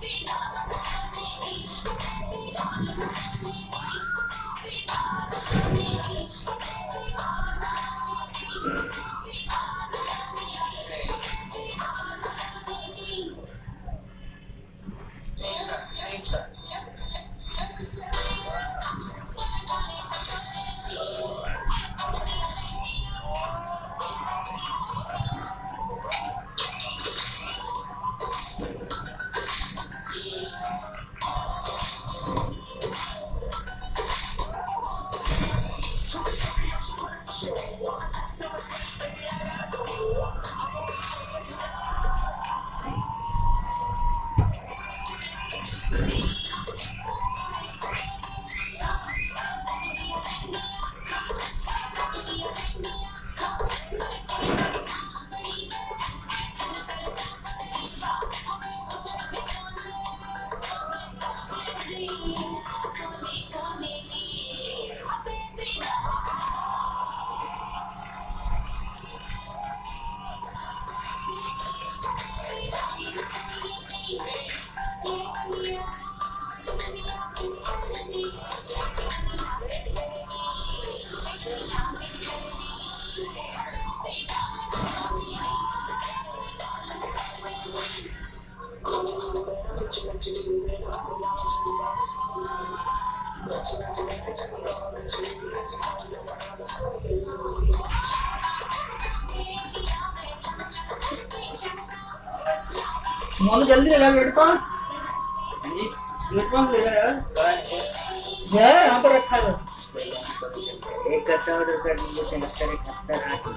Thank you. Monu जल्दी ले जा गेट पास। गेट पास ले जा यार। है? यहाँ पर रखा है। एक करोड़ रुपए मुझे सेलेक्ट करे खतर आती